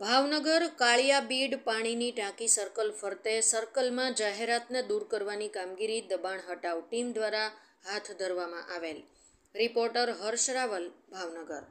ભાવનગર કાળિયા બીડ પાણીની ટાંકી સર્કલ ફરતે સર્કલમાં જાહેરાતને દૂર કરવાની કામગીરી દબાણ હટાવ ટીમ દ્વારા હાથ ધરવામાં આવેલ. રિપોર્ટર હર્ષ રાવલ, ભાવનગર.